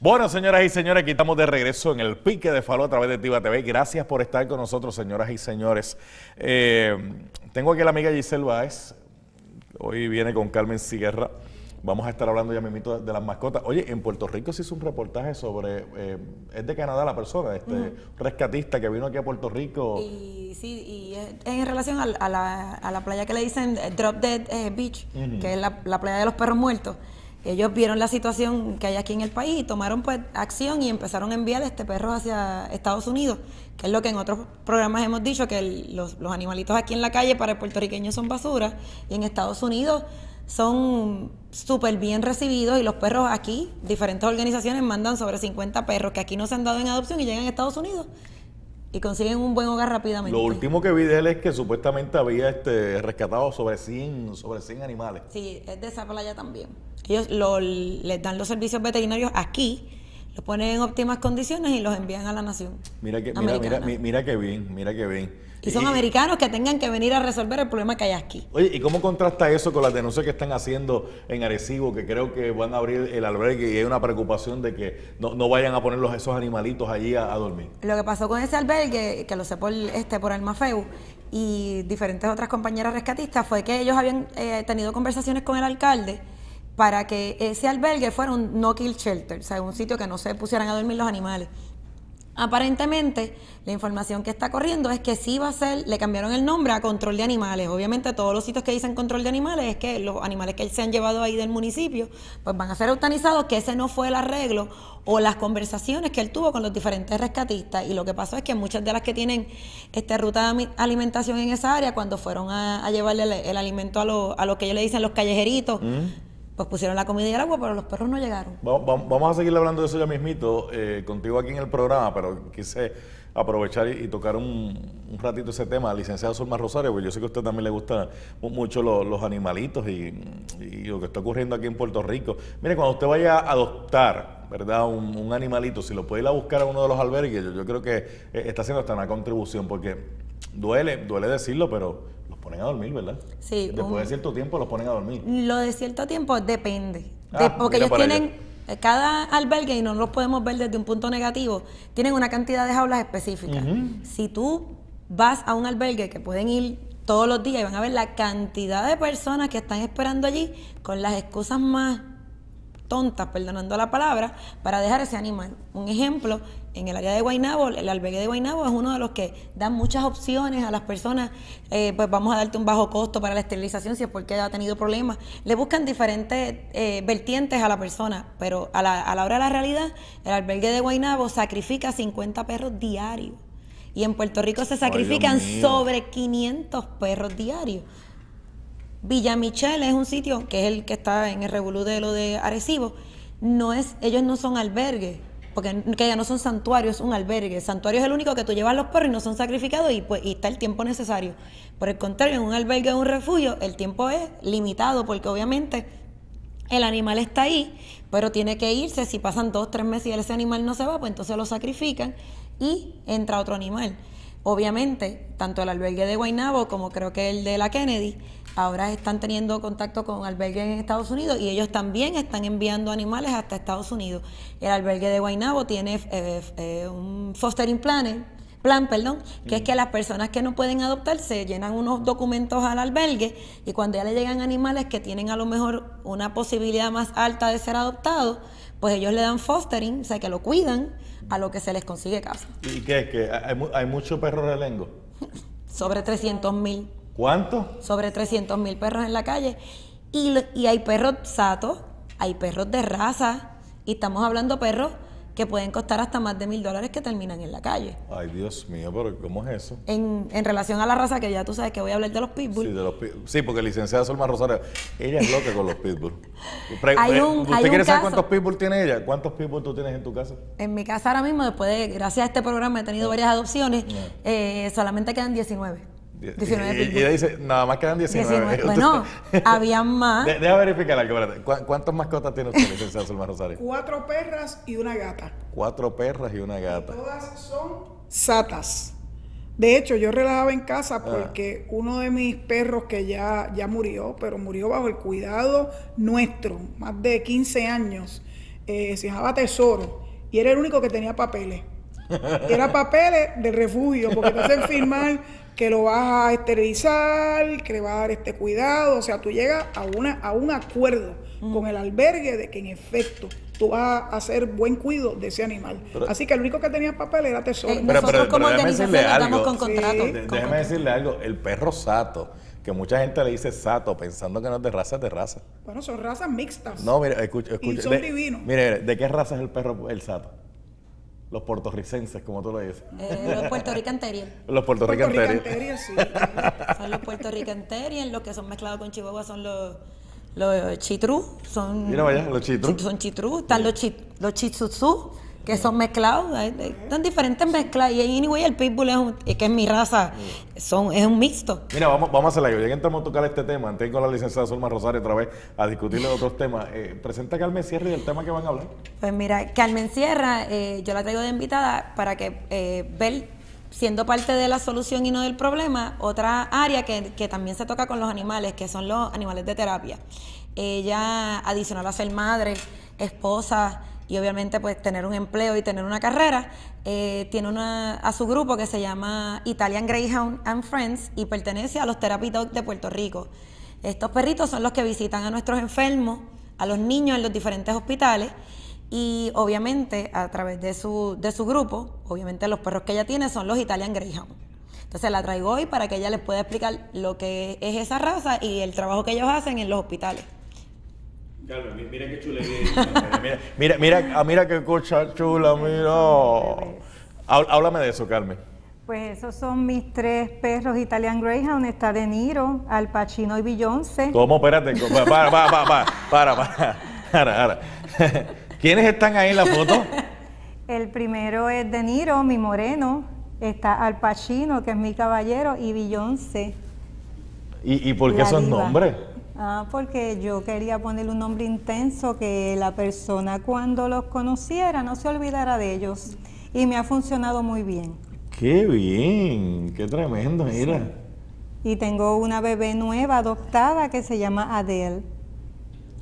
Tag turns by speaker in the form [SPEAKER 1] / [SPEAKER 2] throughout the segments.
[SPEAKER 1] Bueno, señoras y señores, aquí estamos de regreso en el pique de Falo a través de Tiva TV. Gracias por estar con nosotros, señoras y señores. Eh, tengo aquí a la amiga Giselle Báez. Hoy viene con Carmen Siguerra. Vamos a estar hablando ya mismito de las mascotas. Oye, en Puerto Rico se hizo un reportaje sobre, eh, es de Canadá la persona, este rescatista que vino aquí a Puerto Rico.
[SPEAKER 2] Y sí, y es en relación a, a la, a la playa que le dicen Drop Dead eh, Beach, que es la, la playa de los perros muertos. Ellos vieron la situación que hay aquí en el país y tomaron pues acción y empezaron a enviar este perro hacia Estados Unidos, que es lo que en otros programas hemos dicho, que los, los animalitos aquí en la calle para el puertorriqueño son basura. Y en Estados Unidos son súper bien recibidos y los perros aquí, diferentes organizaciones mandan sobre 50 perros que aquí no se han dado en adopción y llegan a Estados Unidos y consiguen un buen hogar rápidamente.
[SPEAKER 1] Lo último que vi de él es que supuestamente había este, rescatado sobre 100, sobre 100 animales.
[SPEAKER 2] Sí, es de esa playa también. Ellos lo- les dan los servicios veterinarios aquí, los ponen en óptimas condiciones y los envían a la nación.
[SPEAKER 1] Mira que, mira, mira, mira que bien, mira que bien.
[SPEAKER 2] Y son americanos que tengan que venir a resolver el problema que hay aquí.
[SPEAKER 1] Oye, ¿y cómo contrasta eso con las denuncias que están haciendo en Arecibo, que creo que van a abrir el albergue y hay una preocupación de que no, no vayan a poner esos animalitos allí a, a dormir?
[SPEAKER 2] Lo que pasó con ese albergue, que lo sé por, este, por Almafeu y diferentes otras compañeras rescatistas, fue que ellos habían eh, tenido conversaciones con el alcalde para que ese albergue fuera un no-kill shelter, o sea, un sitio que no se pusieran a dormir los animales. Aparentemente, la información que está corriendo es que sí va a ser, le cambiaron el nombre a control de animales. Obviamente, todos los sitios que dicen control de animales es que los animales que se han llevado ahí del municipio, pues van a ser eutanizados, que ese no fue el arreglo o las conversaciones que él tuvo con los diferentes rescatistas. Y lo que pasó es que muchas de las que tienen este, ruta de alimentación en esa área, cuando fueron a, llevarle el, alimento a lo, a lo que ellos le dicen los callejeritos, pues pusieron la comida y el agua, pero los perros no llegaron.
[SPEAKER 1] Va- va- Vamos a seguir hablando de eso ya mismito eh, contigo aquí en el programa, pero quise aprovechar y, tocar un, un ratito ese tema, licenciado Zulma Rosario, porque yo sé que a usted también le gustan mu- mucho lo- los animalitos y, lo que está ocurriendo aquí en Puerto Rico. Mire, cuando usted vaya a adoptar, ¿verdad? Un, animalito, si lo puede ir a buscar a uno de los albergues, yo, yo creo que eh, está haciendo hasta una contribución, porque duele, duele decirlo, pero ponen a dormir, ¿verdad?
[SPEAKER 2] Sí,
[SPEAKER 1] Después
[SPEAKER 2] un-
[SPEAKER 1] de cierto tiempo los ponen a dormir.
[SPEAKER 2] Lo de cierto tiempo depende. De-
[SPEAKER 1] Ah,
[SPEAKER 2] porque ellos
[SPEAKER 1] allá.
[SPEAKER 2] tienen, eh, cada albergue, y no los podemos ver desde un punto negativo, tienen una cantidad de jaulas específicas. Si tú vas a un albergue que pueden ir todos los días y van a ver la cantidad de personas que están esperando allí con las excusas más tontas, perdonando la palabra, para dejar ese animal. Un ejemplo, en el área de Guaynabo, el albergue de Guaynabo es uno de los que dan muchas opciones a las personas, eh, pues vamos a darte un bajo costo para la esterilización si es porque ha tenido problemas. Le buscan diferentes eh, vertientes a la persona, pero a la, a la hora de la realidad, el albergue de Guaynabo sacrifica 50 perros diarios. Y en Puerto Rico se sacrifican sobre 500 perros diarios. Villa Michel es un sitio que es el que está en el revolú de lo de Arecibo. No es, ellos no son albergues, porque que ya no son santuarios, es un albergue. Santuario es el único que tú llevas los perros y no son sacrificados y pues y está el tiempo necesario. Por el contrario, en un albergue o un refugio, el tiempo es limitado, porque obviamente el animal está ahí, pero tiene que irse. Si pasan dos, tres meses y ese animal no se va, pues entonces lo sacrifican y entra otro animal. Obviamente, tanto el albergue de Guaynabo como creo que el de la Kennedy, ahora están teniendo contacto con albergues en Estados Unidos y ellos también están enviando animales hasta Estados Unidos. El albergue de Guaynabo tiene eh, eh, un fostering plan, plan, perdón, que es que las personas que no pueden adoptarse llenan unos documentos al albergue y cuando ya le llegan animales que tienen a lo mejor una posibilidad más alta de ser adoptados, pues ellos le dan fostering, o sea, que lo cuidan a lo que se les consigue casa.
[SPEAKER 1] ¿Y qué es? ¿Que hay, hay muchos perros relengo?
[SPEAKER 2] Sobre 300 mil,
[SPEAKER 1] ¿Cuántos?
[SPEAKER 2] sobre 300 mil perros en la calle. Y, y hay perros satos, hay perros de raza, y estamos hablando perros que pueden costar hasta más de mil dólares que terminan en la calle.
[SPEAKER 1] Ay, Dios mío, pero ¿cómo es eso?
[SPEAKER 2] En, en relación a la raza, que ya tú sabes que voy a hablar de los pitbull,
[SPEAKER 1] Sí, de los sí, porque licenciada Solma Rosario, ella es loca con los pitbull. Pre-
[SPEAKER 2] Hay un-
[SPEAKER 1] ¿Usted
[SPEAKER 2] hay un
[SPEAKER 1] quiere saber
[SPEAKER 2] caso-
[SPEAKER 1] cuántos pitbull tiene ella? ¿Cuántos pitbull tú tienes en tu casa?
[SPEAKER 2] En mi casa ahora mismo, después de, gracias a este programa, he tenido varias adopciones, eh, solamente quedan 19. 19
[SPEAKER 1] y, ella dice, nada más quedan 19.
[SPEAKER 2] 19. Bueno, habían más.
[SPEAKER 1] De- deja verificar algo, espérate. ¿Cu- ¿Cuántas mascotas tiene usted, licenciada Solma Rosario?
[SPEAKER 3] Cuatro perras y una gata.
[SPEAKER 1] Cuatro perras y una gata.
[SPEAKER 3] Todas son satas. De hecho, yo relajaba en
[SPEAKER 1] Ah.
[SPEAKER 3] casa porque uno de mis perros que ya, ya murió, pero murió bajo el cuidado nuestro, más de 15 años, eh, se llamaba Tesoro, y era el único que tenía papeles. Y era papeles del refugio, porque te hacen firmar que lo vas a esterilizar, que le vas a dar este cuidado, o sea, tú llegas a, una, a un acuerdo con el albergue de que en efecto tú vas a hacer buen cuidado de ese animal.
[SPEAKER 1] Pero-
[SPEAKER 3] Así que el único que tenía papel era Tesoro.
[SPEAKER 2] Eh,
[SPEAKER 1] Pero-
[SPEAKER 2] Nosotros
[SPEAKER 1] pero-
[SPEAKER 2] como
[SPEAKER 1] pero déjame
[SPEAKER 2] organización
[SPEAKER 1] algo.
[SPEAKER 2] con contrato.
[SPEAKER 3] Sí.
[SPEAKER 1] De-
[SPEAKER 2] con
[SPEAKER 1] déjeme decirle algo, el perro sato, que mucha gente le dice sato pensando que no es de raza, es de raza.
[SPEAKER 3] Bueno, son razas mixtas.
[SPEAKER 1] No, mire, escucha, escucha.
[SPEAKER 3] son
[SPEAKER 1] de-
[SPEAKER 3] divinos.
[SPEAKER 1] Mire, mire, ¿de qué raza es el perro el sato? Los puertorricenses, como tú lo dices.
[SPEAKER 2] Eh, los Puerto Rican Terrier.
[SPEAKER 1] Los
[SPEAKER 3] Puerto
[SPEAKER 1] puertorricenses.
[SPEAKER 3] Rican Terrier, sí.
[SPEAKER 2] Son los Puerto Rican Terrier, los que son mezclados con Chihuahua son los, los chitrú. Son,
[SPEAKER 1] Mira vaya, los chitrú.
[SPEAKER 2] Son chitrú. Están los, chi, los chitsutsu, que son mezclados. hay- hay- Están diferentes mezclas. Y anyway, el pitbull es, un, que es mi raza. Son, es un mixto.
[SPEAKER 1] Mira, vamos, vamos a hacer algo. Ya que entramos a tocar este tema, antes con la licenciada Zulma Rosario otra vez a discutirle otros temas, eh, presenta a Carmen Sierra y el tema que van a hablar.
[SPEAKER 2] Pues mira, Carmen Sierra, eh, yo la traigo de invitada para que eh, ver, siendo parte de la solución y no del problema, otra área que, que también se toca con los animales, que son los animales de terapia. Ella, adicional a ser madre, esposa y obviamente pues tener un empleo y tener una carrera, eh, tiene una, a su grupo que se llama Italian Greyhound and Friends y pertenece a los Therapy Dogs de Puerto Rico. Estos perritos son los que visitan a nuestros enfermos, a los niños en los diferentes hospitales y obviamente a través de su, de su grupo, obviamente los perros que ella tiene son los Italian Greyhound. Entonces la traigo hoy para que ella les pueda explicar lo que es esa raza y el trabajo que ellos hacen en los hospitales.
[SPEAKER 1] Carmen, mira qué chulería. mira, mira, mira, ah, mira qué cocha chula, mira. Há- Háblame de eso, Carmen.
[SPEAKER 4] Pues esos son mis tres perros Italian Greyhound. Está De Niro, Al Pacino y Beyoncé.
[SPEAKER 1] ¿Cómo? Espérate. Para, para, para, para, para, para, para, para. ¿Quiénes están ahí en la foto?
[SPEAKER 4] El primero es De Niro, mi moreno. Está Al Pacino, que es mi caballero, y Beyoncé.
[SPEAKER 1] ¿Y, y por qué esos
[SPEAKER 4] diva.
[SPEAKER 1] nombres?
[SPEAKER 4] Ah, porque yo quería ponerle un nombre intenso que la persona cuando los conociera no se olvidara de ellos. Y me ha funcionado muy bien.
[SPEAKER 1] Qué bien, qué tremendo, mira.
[SPEAKER 4] Y tengo una bebé nueva adoptada que se llama Adele.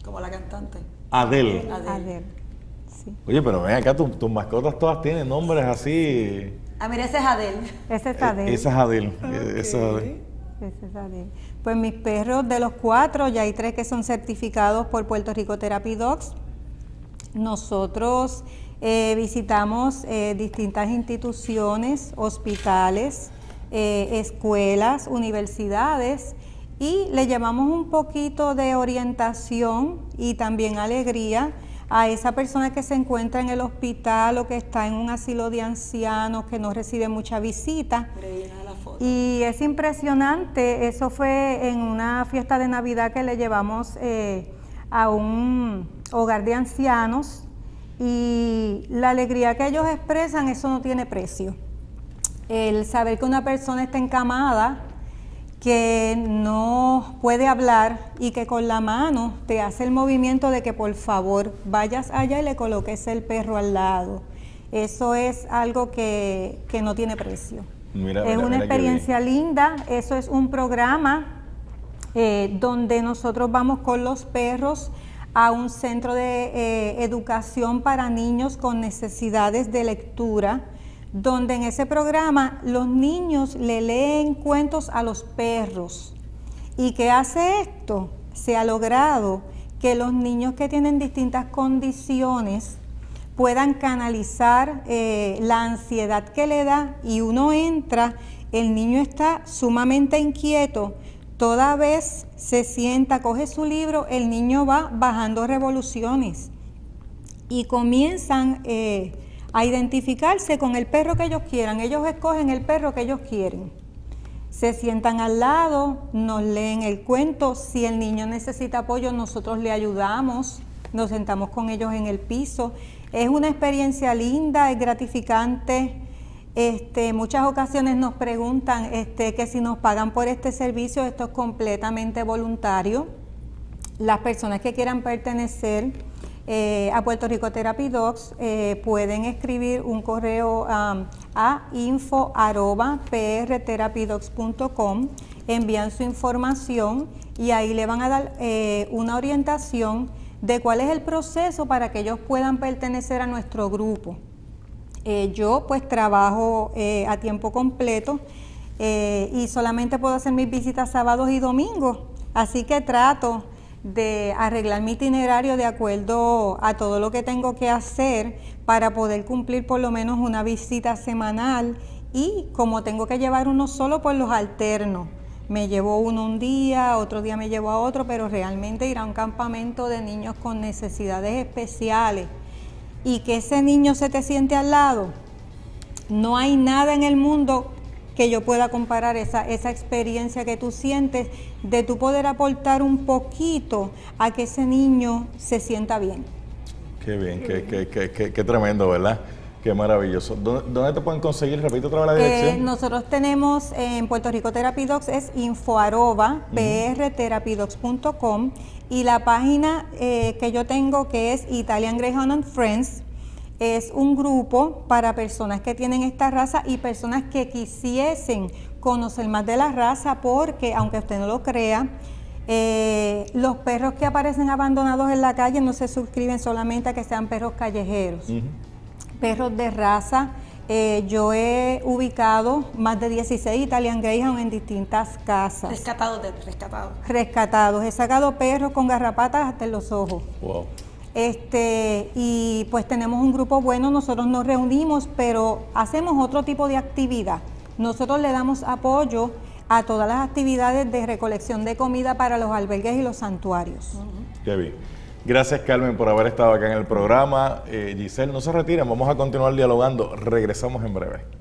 [SPEAKER 2] Como la cantante.
[SPEAKER 1] Adel.
[SPEAKER 2] Adele.
[SPEAKER 4] Adele. Sí.
[SPEAKER 1] Oye, pero ven acá, tu- tus mascotas todas tienen nombres así.
[SPEAKER 2] Ah, mira, ese es Adele.
[SPEAKER 4] Ese es Adele.
[SPEAKER 1] Esa es Adel. Esa es Adel.
[SPEAKER 4] Pues mis perros de los cuatro, ya hay tres que son certificados por Puerto Rico Therapy Dogs. Nosotros eh, visitamos eh, distintas instituciones, hospitales, eh, escuelas, universidades y le llevamos un poquito de orientación y también alegría a esa persona que se encuentra en el hospital o que está en un asilo de ancianos que no recibe mucha visita. Y es impresionante, eso fue en una fiesta de Navidad que le llevamos eh, a un hogar de ancianos y la alegría que ellos expresan, eso no tiene precio. El saber que una persona está encamada, que no puede hablar y que con la mano te hace el movimiento de que por favor vayas allá y le coloques el perro al lado. Eso es algo que, que no tiene precio.
[SPEAKER 1] Mira,
[SPEAKER 4] es
[SPEAKER 1] mira,
[SPEAKER 4] una
[SPEAKER 1] mira
[SPEAKER 4] experiencia linda, eso es un programa eh, donde nosotros vamos con los perros a un centro de eh, educación para niños con necesidades de lectura, donde en ese programa los niños le leen cuentos a los perros. ¿Y qué hace esto? Se ha logrado que los niños que tienen distintas condiciones puedan canalizar eh, la ansiedad que le da y uno entra, el niño está sumamente inquieto, toda vez se sienta, coge su libro, el niño va bajando revoluciones y comienzan eh, a identificarse con el perro que ellos quieran, ellos escogen el perro que ellos quieren. Se sientan al lado, nos leen el cuento, si el niño necesita apoyo nosotros le ayudamos, nos sentamos con ellos en el piso. Es una experiencia linda, es gratificante. Este, muchas ocasiones nos preguntan este, que si nos pagan por este servicio, esto es completamente voluntario. Las personas que quieran pertenecer eh, a Puerto Rico Therapy Dogs eh, pueden escribir un correo um, a info@prtherapydogs.com, envían su información y ahí le van a dar eh, una orientación de cuál es el proceso para que ellos puedan pertenecer a nuestro grupo. Eh, yo pues trabajo eh, a tiempo completo eh, y solamente puedo hacer mis visitas sábados y domingos, así que trato de arreglar mi itinerario de acuerdo a todo lo que tengo que hacer para poder cumplir por lo menos una visita semanal y como tengo que llevar uno solo, pues los alterno. Me llevo uno un día, otro día me llevo a otro, pero realmente ir a un campamento de niños con necesidades especiales y que ese niño se te siente al lado, no hay nada en el mundo que yo pueda comparar esa, esa experiencia que tú sientes de tu poder aportar un poquito a que ese niño se sienta bien.
[SPEAKER 1] Qué bien, qué, qué, qué, qué, tremendo, ¿verdad? Qué maravilloso. ¿Dónde, te pueden conseguir? Repite otra vez la dirección.
[SPEAKER 4] Eh, nosotros tenemos en Puerto Rico Terapidocs es infoaroba, prterapidocs.com y la página eh, que yo tengo que es Italian Greyhound and Friends es un grupo para personas que tienen esta raza y personas que quisiesen conocer más de la raza porque, aunque usted no lo crea, eh, los perros que aparecen abandonados en la calle no se suscriben solamente a que sean perros callejeros. Perros de raza. Eh, yo he ubicado más de 16 Italian Greyhound en distintas casas.
[SPEAKER 2] Rescatados, rescatados.
[SPEAKER 4] Rescatados. He sacado perros con garrapatas hasta en los ojos.
[SPEAKER 1] Wow.
[SPEAKER 4] Este, y pues tenemos un grupo bueno, nosotros nos reunimos, pero hacemos otro tipo de actividad. Nosotros le damos apoyo a todas las actividades de recolección de comida para los albergues y los santuarios.
[SPEAKER 1] Qué bien. Gracias Carmen por haber estado acá en el programa. Eh, Giselle, no se retiren, vamos a continuar dialogando. Regresamos en breve.